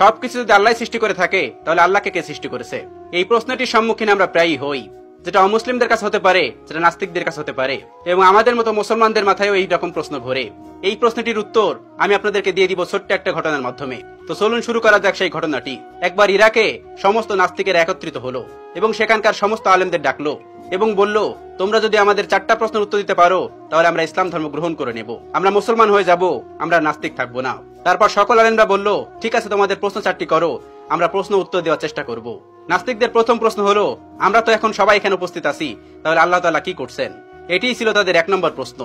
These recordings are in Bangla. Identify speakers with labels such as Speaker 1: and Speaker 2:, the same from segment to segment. Speaker 1: সবকিছু যদি আল্লাহ সৃষ্টি করে থাকে তাহলে আল্লাহকে কে সৃষ্টি করেছে এই প্রশ্নটির সম্মুখীন আমরা প্রায়ই হই যেটা অমুসলিমদের কাছে হতে পারে যেটা নাস্তিকদের কাছে হতে পারে এবং আমাদের মতো মুসলমানদের মাথায় এই রকম প্রশ্ন ঘোরে এই প্রশ্নটির উত্তর আমি আপনাদেরকে দিয়ে দিব ছোট্ট একটা ঘটনার মাধ্যমে তো চলুন শুরু করা যাক সেই ঘটনাটি একবার ইরাকে সমস্ত নাস্তিকের একত্রিত হলো এবং সেখানকার সমস্ত আলেমদের ডাকলো এবং বলল তোমরা যদি আমাদের চারটা প্রশ্নের উত্তর দিতে পারো তাহলে আমরা ইসলাম ধর্ম গ্রহণ করে নেব আমরা মুসলমান হয়ে যাব আমরা নাস্তিক থাকবো না তারপর সকল আলেমরা বলল ঠিক আছে তোমাদের প্রশ্ন চারটি করো আমরা প্রশ্ন উত্তর দেওয়ার চেষ্টা করব নাস্তিকদের প্রথম প্রশ্ন হলো আমরা তো এখন সবাই এখানে উপস্থিত আছি তাহলে আল্লাহ তালা কি করছেন এটিই ছিল তাদের এক নম্বর প্রশ্ন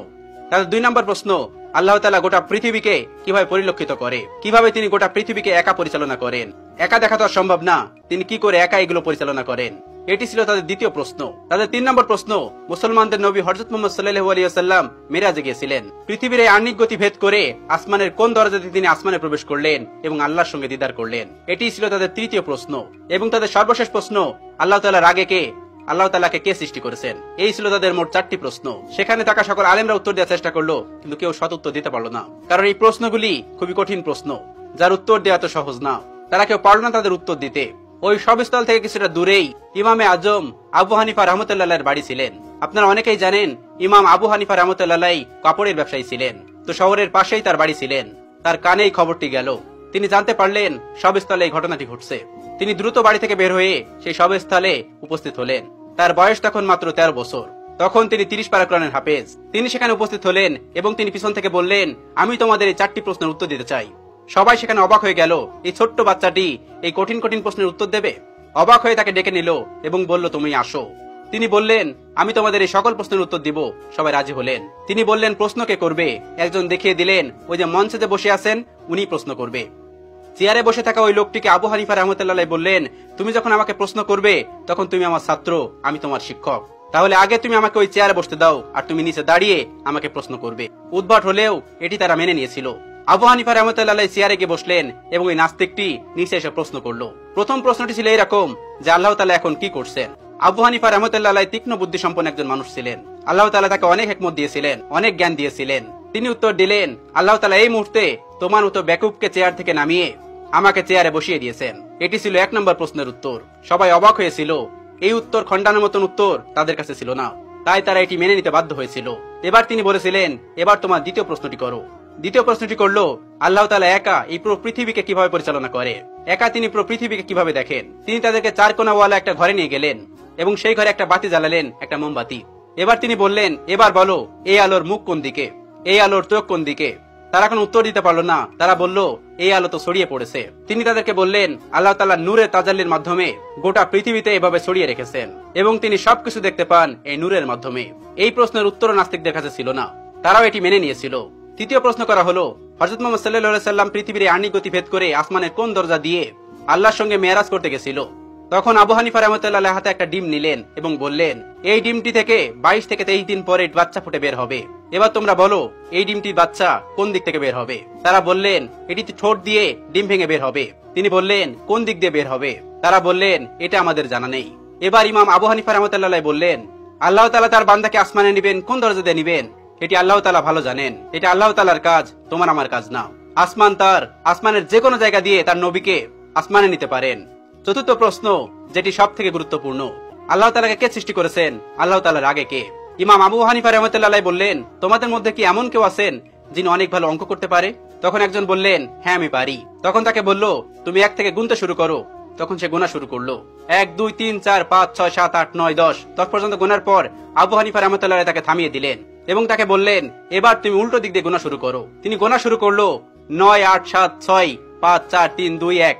Speaker 1: তাদের দুই নম্বর প্রশ্ন আল্লাহ তালা গোটা পৃথিবীকে কিভাবে পরিলক্ষিত করে কিভাবে তিনি গোটা পৃথিবীকে একা পরিচালনা করেন একা দেখা তো সম্ভব না তিনি কি করে একা এগুলো পরিচালনা করেন এটি ছিল তাদের দ্বিতীয় প্রশ্ন তাদের তিন নম্বর প্রশ্ন মুসলমানদের নবী হরজত মোহাম্মদ সাল্লাহ আলিয়াল্লাম মিরাজে গিয়েছিলেন পৃথিবীর এই আর্নিক গতি ভেদ করে আসমানের কোন দরজাতে তিনি আসমানে প্রবেশ করলেন এবং আল্লাহর সঙ্গে দিদার করলেন এটি ছিল তাদের তৃতীয় প্রশ্ন এবং তাদের সর্বশেষ প্রশ্ন আল্লাহ তালার আগে কে আল্লাহ তালাকে কে সৃষ্টি করেছেন এই ছিল তাদের মোট চারটি প্রশ্ন সেখানে থাকা সকল আলেমরা উত্তর দেওয়ার চেষ্টা করলো কিন্তু কেউ সৎ উত্তর দিতে পারলো না কারণ এই প্রশ্নগুলি খুবই কঠিন প্রশ্ন যার উত্তর দেওয়া তো সহজ না তারা কেউ পারল না তাদের উত্তর দিতে ওই সবস্থল থেকে কিছুটা দূরেই ইমামে আজম আবু হানিফা রহমতুল্লাহ বাড়ি ছিলেন আপনারা অনেকেই জানেন ইমাম আবু হানিফা রহমতুল্লাহ কাপড়ের ব্যবসায়ী ছিলেন তো শহরের পাশেই তার বাড়ি ছিলেন তার কানেই খবরটি গেল তিনি জানতে পারলেন সবস্থলে এই ঘটনাটি ঘটছে তিনি দ্রুত বাড়ি থেকে বের হয়ে সেই সবস্থলে উপস্থিত হলেন তার বয়স তখন মাত্র তেরো বছর তখন তিনি তিরিশ পারাক্রণের হাফেজ তিনি সেখানে উপস্থিত হলেন এবং তিনি পিছন থেকে বললেন আমি তোমাদের এই চারটি প্রশ্নের উত্তর দিতে চাই সবাই সেখানে অবাক হয়ে গেল এই ছোট্ট বাচ্চাটি এই কঠিন কঠিন প্রশ্নের উত্তর দেবে অবাক হয়ে তাকে ডেকে নিল এবং বলল তুমি আসো তিনি বললেন আমি তোমাদের এই সকল প্রশ্নের উত্তর দিব সবাই রাজি হলেন তিনি বললেন প্রশ্ন কে করবে একজন দেখিয়ে দিলেন ওই যে মঞ্চে বসে আছেন উনি প্রশ্ন করবে চেয়ারে বসে থাকা ওই লোকটিকে আবু হানিফা রহমতুল্লাহ বললেন তুমি যখন আমাকে প্রশ্ন করবে তখন তুমি আমার ছাত্র আমি তোমার শিক্ষক তাহলে আগে তুমি আমাকে ওই চেয়ারে বসতে দাও আর তুমি নিচে দাঁড়িয়ে আমাকে প্রশ্ন করবে উদ্ভট হলেও এটি তারা মেনে নিয়েছিল আবু হানিফা রহমতাল্লাহ চেয়ারে গিয়ে বসলেন এবং এই নাস্তিকটি নিচে এসে প্রশ্ন করল প্রথম প্রশ্নটি ছিল এরকম যে আল্লাহ তালা এখন কি করছেন আবু হানিফা রহমতাল্লাহ তীক্ষ্ণ বুদ্ধি সম্পন্ন একজন মানুষ ছিলেন আল্লাহ তালা তাকে অনেক একমত দিয়েছিলেন অনেক জ্ঞান দিয়েছিলেন তিনি উত্তর দিলেন আল্লাহ তালা এই মুহূর্তে তোমার মতো বেকুবকে চেয়ার থেকে নামিয়ে আমাকে চেয়ারে বসিয়ে দিয়েছেন এটি ছিল এক নম্বর প্রশ্নের উত্তর সবাই অবাক হয়েছিল এই উত্তর খণ্ডানোর মতন উত্তর তাদের কাছে ছিল না তাই তারা এটি মেনে নিতে বাধ্য হয়েছিল এবার তিনি বলেছিলেন এবার তোমার দ্বিতীয় প্রশ্নটি করো দ্বিতীয় প্রশ্নটি করলো আল্লাহ তালা একা এই পুরো পৃথিবীকে কিভাবে পরিচালনা করে একা তিনি পুরো পৃথিবীকে কিভাবে দেখেন তিনি তাদেরকে চার কোনাওয়ালা একটা ঘরে নিয়ে গেলেন এবং সেই ঘরে একটা বাতি জ্বালালেন একটা মোমবাতি এবার তিনি বললেন এবার বলো এই আলোর মুখ কোন দিকে এই আলোর চোখ কোন দিকে তারা এখন উত্তর দিতে পারলো না তারা বলল এই আলো তো ছড়িয়ে পড়েছে তিনি তাদেরকে বললেন আল্লাহ তালা নূরের তাজাল্লির মাধ্যমে গোটা পৃথিবীতে এভাবে ছড়িয়ে রেখেছেন এবং তিনি সবকিছু দেখতে পান এই নূরের মাধ্যমে এই প্রশ্নের উত্তর নাস্তিক দেখা যাচ্ছিল না তারাও এটি মেনে নিয়েছিল তৃতীয় প্রশ্ন করা হলো হজরত মোহাম্মদ সাল্লা সাল্লাম পৃথিবীর আনি গতিভেদ করে আসমানের কোন দরজা দিয়ে আল্লাহর সঙ্গে মেয়ারাজ করতে গেছিল তখন আবু হানিফা রহমতুল্লাহ হাতে একটা ডিম নিলেন এবং বললেন এই ডিমটি থেকে বাইশ থেকে তেইশ দিন পরে বাচ্চা ফুটে বের হবে এবার তোমরা বলো এই ডিমটির বাচ্চা কোন দিক থেকে বের হবে তারা বললেন এটি ঠোঁট দিয়ে ডিম ভেঙে বের হবে তিনি বললেন কোন দিক দিয়ে বের হবে তারা বললেন এটা আমাদের জানা নেই এবার ইমাম আবু হানিফা রহমতুল্লাহ বললেন আল্লাহ তালা তার বান্দাকে আসমানে নিবেন কোন দরজা দিয়ে নিবেন এটি আল্লাহ তালা ভালো জানেন এটা আল্লাহ তালার কাজ তোমার আমার কাজ না আসমান তার আসমানের যে কোনো জায়গা দিয়ে তার নবীকে আসমানে নিতে পারেন চতুর্থ প্রশ্ন যেটি সব থেকে গুরুত্বপূর্ণ আল্লাহ তালাকে কে সৃষ্টি করেছেন আল্লাহ তালার আগে কে ইমাম আবু হানিফা রহমতুল্লাহ বললেন তোমাদের মধ্যে কি এমন কেউ আছেন যিনি অনেক ভালো অঙ্ক করতে পারে তখন একজন বললেন হ্যাঁ আমি পারি তখন তাকে বলল তুমি এক থেকে গুনতে শুরু করো তখন সে গোনা শুরু করলো এক দুই তিন চার পাঁচ ছয় সাত আট নয় দশ দশ পর্যন্ত গোনার পর আবু হানিফা রহমতুল্লাহ তাকে থামিয়ে দিলেন এবং তাকে বললেন এবার তুমি উল্টো দিক দিয়ে গোনা শুরু করো তিনি গোনা শুরু করলো নয় আট সাত ছয় পাঁচ চার তিন দুই এক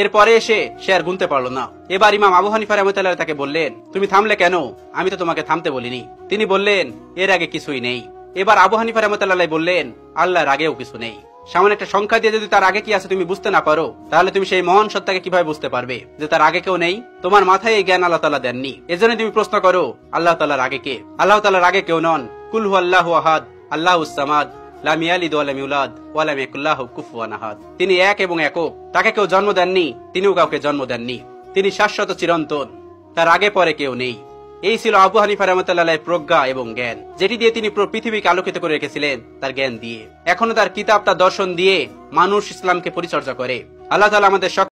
Speaker 1: এরপরে এসে সে আর গুনতে পারলো না এবার ইমাম আবু হানিফা রহমতুল্লাহ তাকে বললেন তুমি থামলে কেন আমি তো তোমাকে থামতে বলিনি তিনি বললেন এর আগে কিছুই নেই এবার আবু হানিফা রহমতুল্লাহ বললেন আল্লাহর আগেও কিছু নেই সামান্য একটা সংখ্যা দিয়ে যদি তার আগে কি আছে তুমি বুঝতে না পারো তাহলে তুমি সেই মহান সত্তাকে কিভাবে বুঝতে পারবে যে তার আগে কেউ নেই তোমার মাথায় এই জ্ঞান আল্লাহ তালা দেননি এজন্য তুমি প্রশ্ন করো আল্লাহ তালার আগে কে আল্লাহ তালার আগে কেউ নন কুলহু আল্লাহ আহাদ আল্লাহ উসামাদ তিনি এক এবং একক তাকে কেউ জন্ম দেননি তিনিও কাউকে জন্ম দেননি তিনি শাশ্বত চিরন্তন তার আগে পরে কেউ নেই এই ছিল আবু হানিফা রহমতাল্লাহ প্রজ্ঞা এবং জ্ঞান যেটি দিয়ে তিনি পৃথিবীকে আলোকিত করে রেখেছিলেন তার জ্ঞান দিয়ে এখনো তার কিতাব তার দর্শন দিয়ে মানুষ ইসলামকে পরিচর্যা করে আল্লাহ তালা আমাদের